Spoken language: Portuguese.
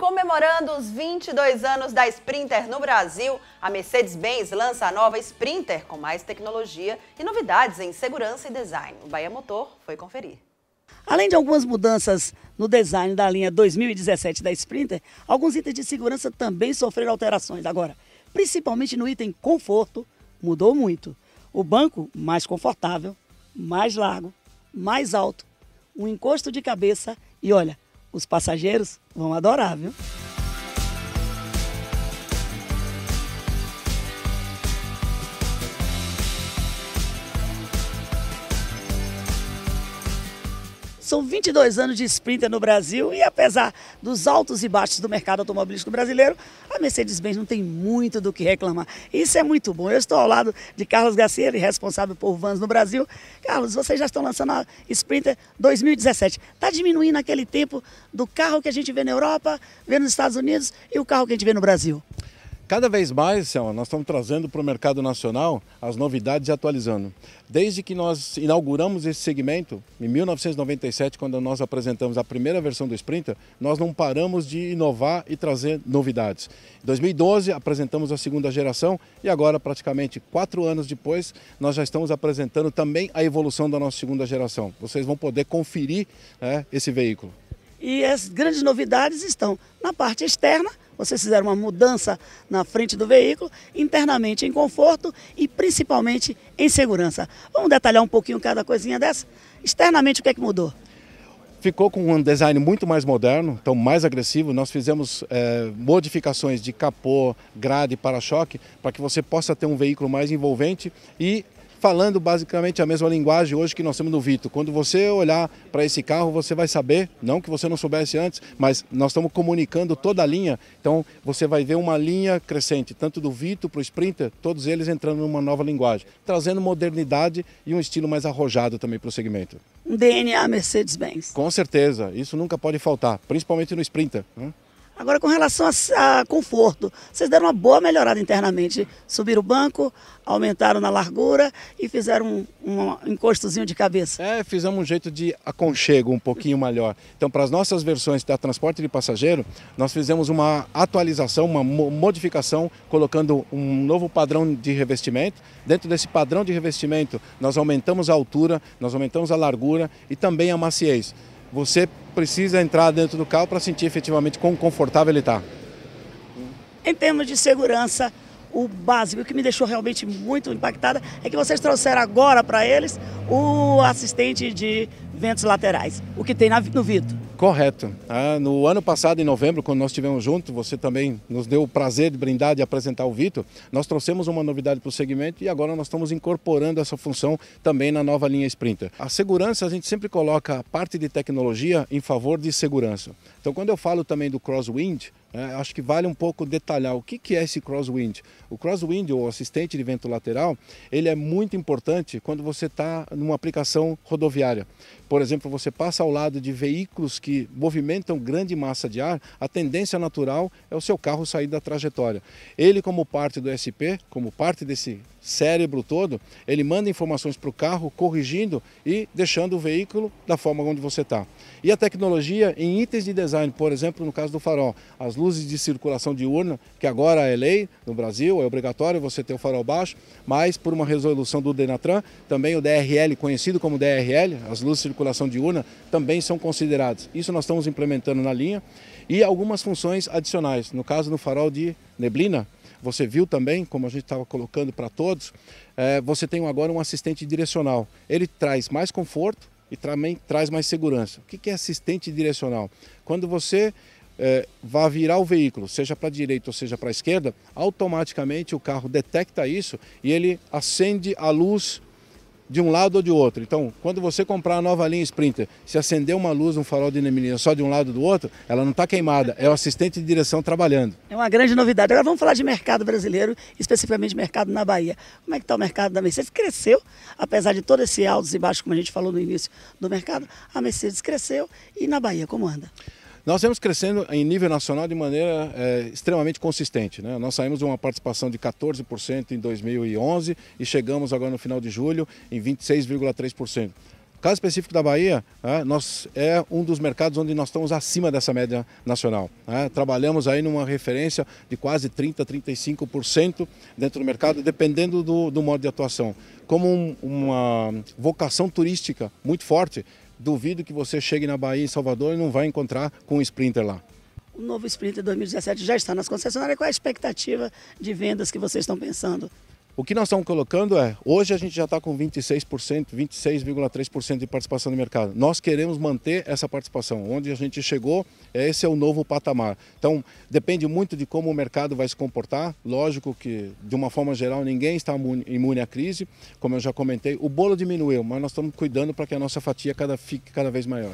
Comemorando os 22 anos da Sprinter no Brasil, a Mercedes-Benz lança a nova Sprinter com mais tecnologia e novidades em segurança e design. O Bahia Motor foi conferir. Além de algumas mudanças no design da linha 2017 da Sprinter, alguns itens de segurança também sofreram alterações. Agora, principalmente no item conforto, mudou muito. O banco mais confortável, mais largo, mais alto, um encosto de cabeça e olha, os passageiros vão adorar, viu? São 22 anos de Sprinter no Brasil e apesar dos altos e baixos do mercado automobilístico brasileiro, a Mercedes-Benz não tem muito do que reclamar. Isso é muito bom. Eu estou ao lado de Carlos Garcia, é responsável por vans no Brasil. Carlos, vocês já estão lançando a Sprinter 2017. Está diminuindo aquele tempo do carro que a gente vê na Europa, vê nos Estados Unidos e o carro que a gente vê no Brasil? Cada vez mais, nós estamos trazendo para o mercado nacional as novidades e atualizando. Desde que nós inauguramos esse segmento, em 1997, quando nós apresentamos a primeira versão do Sprinter, nós não paramos de inovar e trazer novidades. Em 2012, apresentamos a segunda geração e agora, praticamente quatro anos depois, nós já estamos apresentando também a evolução da nossa segunda geração. Vocês vão poder conferir né, esse veículo. E as grandes novidades estão na parte externa, vocês fizeram uma mudança na frente do veículo, internamente em conforto e principalmente em segurança. Vamos detalhar um pouquinho cada coisinha dessa? Externamente, o que é que mudou? Ficou com um design muito mais moderno, então mais agressivo. Nós fizemos é, modificações de capô, grade, para-choque, para que você possa ter um veículo mais envolvente e falando basicamente a mesma linguagem hoje que nós temos no Vito. Quando você olhar para esse carro, você vai saber, não que você não soubesse antes, mas nós estamos comunicando toda a linha, então você vai ver uma linha crescente, tanto do Vito para o Sprinter, todos eles entrando numa nova linguagem, trazendo modernidade e um estilo mais arrojado também para o segmento. Um DNA Mercedes-Benz. Com certeza, isso nunca pode faltar, principalmente no Sprinter. Né? Agora, com relação a, a, conforto, vocês deram uma boa melhorada internamente. Subiram o banco, aumentaram na largura e fizeram um, um encostozinho de cabeça. É, fizemos um jeito de aconchego um pouquinho melhor. Então, para as nossas versões da transporte de passageiro, nós fizemos uma atualização, uma modificação, colocando um novo padrão de revestimento. Dentro desse padrão de revestimento, nós aumentamos a altura, nós aumentamos a largura e também a maciez você precisa entrar dentro do carro para sentir efetivamente quão confortável ele está. Em termos de segurança, o básico que me deixou realmente muito impactada é que vocês trouxeram agora para eles o assistente de ventos laterais, o que tem no Vito. Correto. Ah, no ano passado, em novembro, quando nós estivemos juntos, você também nos deu o prazer de brindar de apresentar o Vitor. Nós trouxemos uma novidade para o segmento e agora nós estamos incorporando essa função também na nova linha Sprinter. A segurança, a gente sempre coloca a parte de tecnologia em favor de segurança. Então, quando eu falo também do crosswind, é, acho que vale um pouco detalhar o que, que é esse crosswind. O crosswind, ou assistente de vento lateral, ele é muito importante quando você está numa aplicação rodoviária. Por exemplo, você passa ao lado de veículos que movimentam grande massa de ar, a tendência natural é o seu carro sair da trajetória. Ele, como parte do SP, como parte desse cérebro todo, ele manda informações para o carro, corrigindo e deixando o veículo da forma onde você está. E a tecnologia em itens de design, por exemplo, no caso do farol, as luzes de circulação diurna, que agora é lei no Brasil, é obrigatório você ter o farol baixo, mas por uma resolução do Denatran, também o DRL, conhecido como DRL, as luzes de circulação diurna, também são consideradas. Isso nós estamos implementando na linha e algumas funções adicionais. No caso do farol de neblina, você viu também, como a gente estava colocando para todos, é, você tem agora um assistente direcional. Ele traz mais conforto e também traz mais segurança. O que é assistente direcional? Quando você é, vai virar o veículo, seja para a direita ou seja para a esquerda, automaticamente o carro detecta isso e ele acende a luz de um lado ou de outro. Então, quando você comprar a nova linha Sprinter, se acender uma luz, um farol de neblina só de um lado ou do outro, ela não está queimada, é o assistente de direção trabalhando. É uma grande novidade. Agora vamos falar de mercado brasileiro, especificamente mercado na Bahia. Como é que está o mercado da Mercedes? Cresceu, apesar de todos esses altos e baixos, como a gente falou no início do mercado, a Mercedes cresceu. E na Bahia, como anda? Nós vemos crescendo em nível nacional de maneira é, extremamente consistente. Né? Nós saímos de uma participação de 14% em 2011 e chegamos agora no final de julho em 26,3%. caso específico da Bahia, é, nós é um dos mercados onde nós estamos acima dessa média nacional. É, trabalhamos aí numa referência de quase 30%, 35% dentro do mercado, dependendo do, do modo de atuação. Como um, uma vocação turística muito forte, duvido que você chegue na Bahia, em Salvador, e não vai encontrar com um Sprinter lá. O novo Sprinter 2017 já está nas concessionárias. Qual é a expectativa de vendas que vocês estão pensando? O que nós estamos colocando é, hoje a gente já está com 26%, 26,3% de participação no mercado. Nós queremos manter essa participação. Onde a gente chegou, esse é o novo patamar. Então, depende muito de como o mercado vai se comportar. Lógico que, de uma forma geral, ninguém está imune à crise. Como eu já comentei, o bolo diminuiu, mas nós estamos cuidando para que a nossa fatia cada, fique cada vez maior.